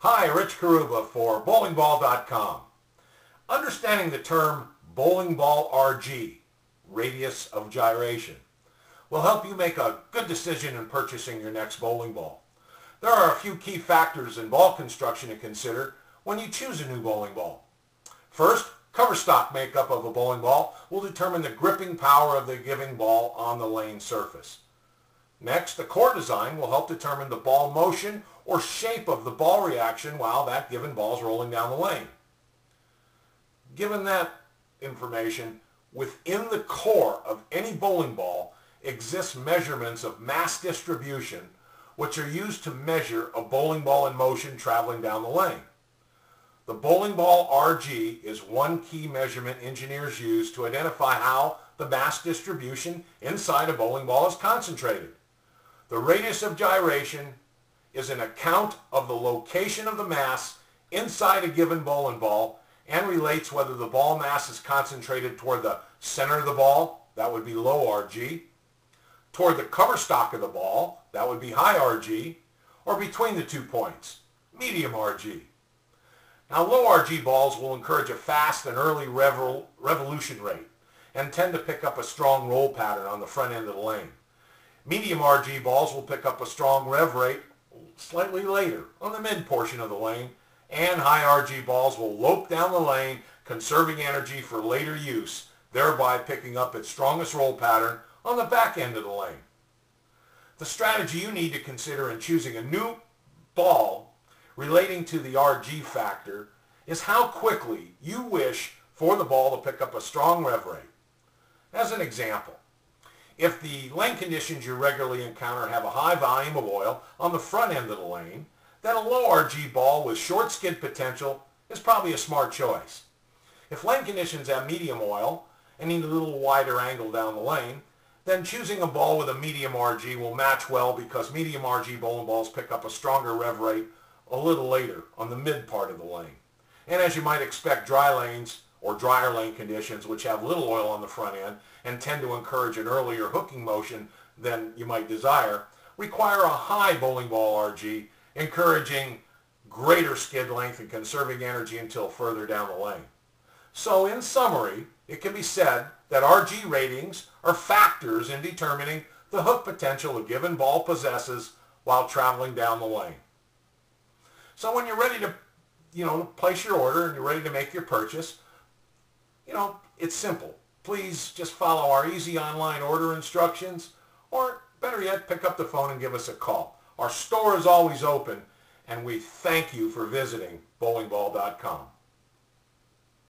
Hi, Rich Carrubba for bowlingball.com. Understanding the term bowling ball RG, radius of gyration, will help you make a good decision in purchasing your next bowling ball. There are a few key factors in ball construction to consider when you choose a new bowling ball. First, cover stock makeup of a bowling ball will determine the gripping power of the giving ball on the lane surface. Next, the core design will help determine the ball motion or shape of the ball reaction while that given ball is rolling down the lane. Given that information, within the core of any bowling ball exists measurements of mass distribution which are used to measure a bowling ball in motion traveling down the lane. The bowling ball RG is one key measurement engineers use to identify how the mass distribution inside a bowling ball is concentrated. The radius of gyration is an account of the location of the mass inside a given bowling ball and relates whether the ball mass is concentrated toward the center of the ball, that would be low RG, toward the cover stock of the ball, that would be high RG, or between the two points, medium RG. Now low RG balls will encourage a fast and early revol revolution rate and tend to pick up a strong roll pattern on the front end of the lane. Medium RG balls will pick up a strong rev rate slightly later on the mid portion of the lane, and high RG balls will lope down the lane, conserving energy for later use, thereby picking up its strongest roll pattern on the back end of the lane. The strategy you need to consider in choosing a new ball relating to the RG factor is how quickly you wish for the ball to pick up a strong rev rate. As an example, if the lane conditions you regularly encounter have a high volume of oil on the front end of the lane, then a low RG ball with short skid potential is probably a smart choice. If lane conditions have medium oil and need a little wider angle down the lane, then choosing a ball with a medium RG will match well because medium RG bowling balls pick up a stronger rev rate a little later on the mid part of the lane. And as you might expect, dry lanes or drier lane conditions, which have little oil on the front end and tend to encourage an earlier hooking motion than you might desire, require a high bowling ball RG, encouraging greater skid length and conserving energy until further down the lane. So in summary, it can be said that RG ratings are factors in determining the hook potential a given ball possesses while traveling down the lane. So when you're ready to, you know, place your order and you're ready to make your purchase, you know, it's simple. Please just follow our easy online order instructions or better yet, pick up the phone and give us a call. Our store is always open and we thank you for visiting bowlingball.com.